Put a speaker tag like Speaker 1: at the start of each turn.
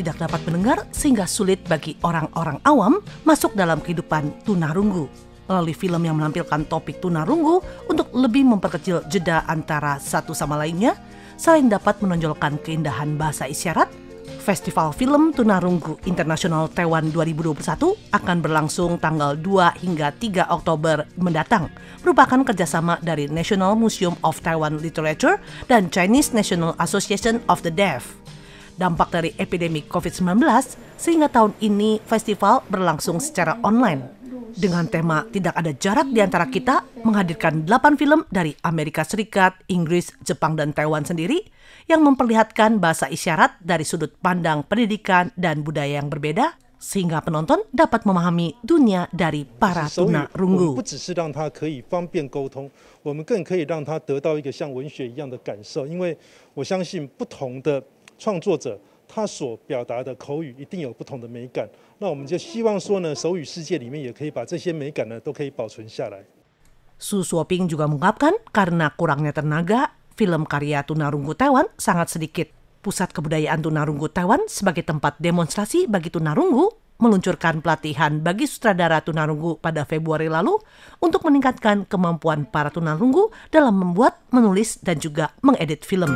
Speaker 1: tidak dapat mendengar sehingga sulit bagi orang-orang awam masuk dalam kehidupan tunarunggu. Melalui film yang menampilkan topik tunarunggu untuk lebih memperkecil jeda antara satu sama lainnya, selain dapat menonjolkan keindahan bahasa isyarat, Festival Film Tunarunggu Internasional Taiwan 2021 akan berlangsung tanggal 2 hingga 3 Oktober mendatang, merupakan kerjasama dari National Museum of Taiwan Literature dan Chinese National Association of the Deaf. Dampak dari epidemi COVID-19, sehingga tahun ini festival berlangsung secara online dengan tema Tidak Ada Jarak di Antara Kita menghadirkan 8 film dari Amerika Serikat, Inggris, Jepang, dan Taiwan sendiri yang memperlihatkan bahasa isyarat dari sudut pandang pendidikan dan budaya yang berbeda sehingga penonton dapat memahami dunia dari para tuna rungu.
Speaker 2: 不只是让他可以方便沟通，我们更可以让他得到一个像文学一样的感受，因为我相信不同的创作者他所表达的口语一定有不同的美感。那我们就希望说呢，手语世界里面也可以把这些美感呢都可以保存下来。
Speaker 1: Su Suoping juga mengungkapkan karena kurangnya tenaga, film karya tunarunggu Taiwan sangat sedikit. Pusat Kebudayaan Tunarunggu Taiwan sebagai tempat demonstrasi bagi tunarunggu meluncurkan pelatihan bagi sutradara tunarunggu pada Februari lalu untuk meningkatkan kemampuan para tunarunggu dalam membuat, menulis, dan juga mengedit film.